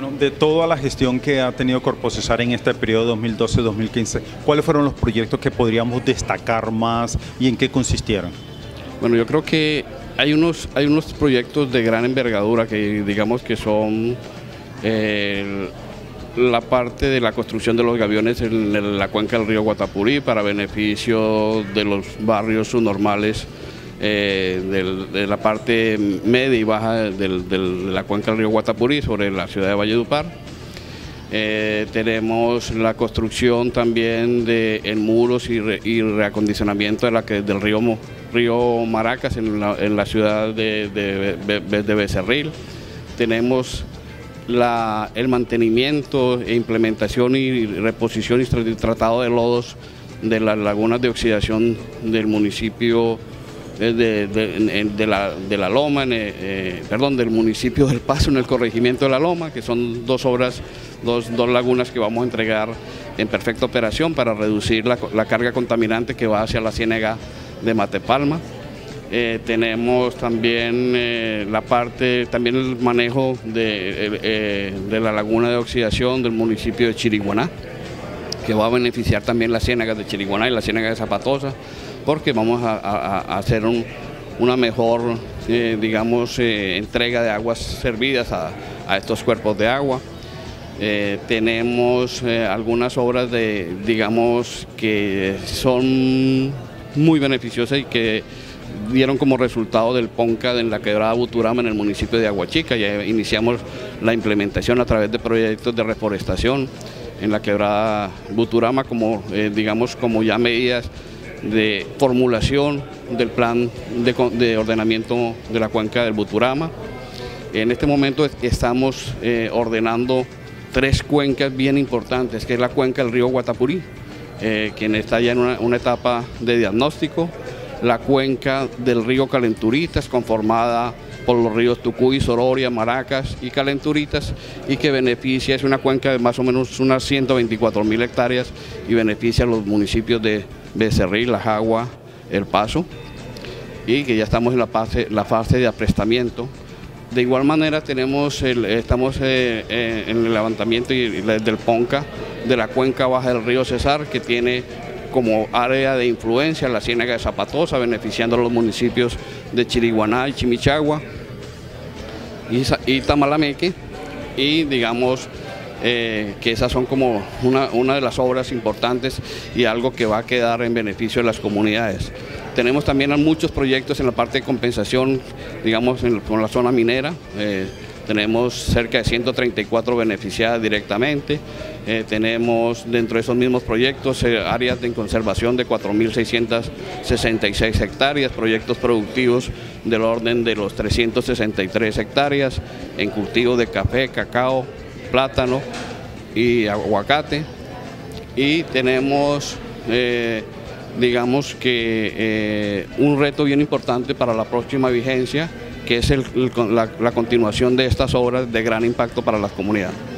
Bueno, de toda la gestión que ha tenido Corpo Cesar en este periodo 2012-2015, ¿cuáles fueron los proyectos que podríamos destacar más y en qué consistieron? Bueno, yo creo que hay unos, hay unos proyectos de gran envergadura que digamos que son eh, la parte de la construcción de los gaviones en la cuenca del río Guatapurí para beneficio de los barrios subnormales eh, de la parte media y baja de la cuenca del río Guatapurí sobre la ciudad de Valledupar. Eh, tenemos la construcción también de muros y, reacondicionamiento de la del río, río Maracas en la, ciudad de, de, Becerril. Tenemos el mantenimiento e implementación y reposición y tratado de lodos de las lagunas de oxidación del municipio eh, de, la, Loma, eh, perdón, del municipio del Paso en el corregimiento de la Loma, que son dos obras, dos, lagunas que vamos a entregar en perfecta operación para reducir la, carga contaminante que va hacia la ciénaga de Matepalma. Eh, tenemos también eh, la parte, también el manejo de, de, la laguna de oxidación del municipio de Chiriguaná, que va a beneficiar también las ciénagas de Chiriguaná y la ciénaga de Zapatosa, porque vamos a, hacer una mejor, eh, digamos, entrega de aguas servidas a, estos cuerpos de agua. tenemos algunas obras de, digamos, que son muy beneficiosas y que dieron como resultado del PONCA en la quebrada Buturama en el municipio de Aguachica. Ya iniciamos la implementación a través de proyectos de reforestación en la quebrada Buturama como, eh, digamos, como ya medidas de formulación del plan de, ordenamiento de la cuenca del Buturama. En este momento estamos eh, ordenando tres cuencas bien importantes, que es la cuenca del río Guatapurí, eh, quien está ya en una etapa de diagnóstico, la cuenca del río Calenturitas, conformada por los ríos Tucuy, Sororia, Maracas y Calenturitas, y que beneficia, es una cuenca de más o menos unas 124 mil hectáreas y beneficia a los municipios de Becerril, La Jagua, El Paso, y que ya estamos en la fase, la fase de aprestamiento. De igual manera tenemos estamos eh, eh, en el levantamiento del PONCA de la cuenca baja del río Cesar, que tiene como área de influencia la Ciénaga de Zapatosa, beneficiando a los municipios de Chiriguaná y Chimichagua y, Tamalameque, y digamos eh, que esas son como una, de las obras importantes y algo que va a quedar en beneficio de las comunidades. Tenemos también muchos proyectos en la parte de compensación, digamos, con la zona minera. Eh, tenemos cerca de 134 beneficiadas directamente, eh, tenemos dentro de esos mismos proyectos eh, áreas de conservación de 4.666 hectáreas, proyectos productivos del orden de los 363 hectáreas en cultivo de café, cacao, plátano y aguacate. Y tenemos eh, digamos que un reto bien importante para la próxima vigencia que es la continuación de estas obras de gran impacto para las comunidades.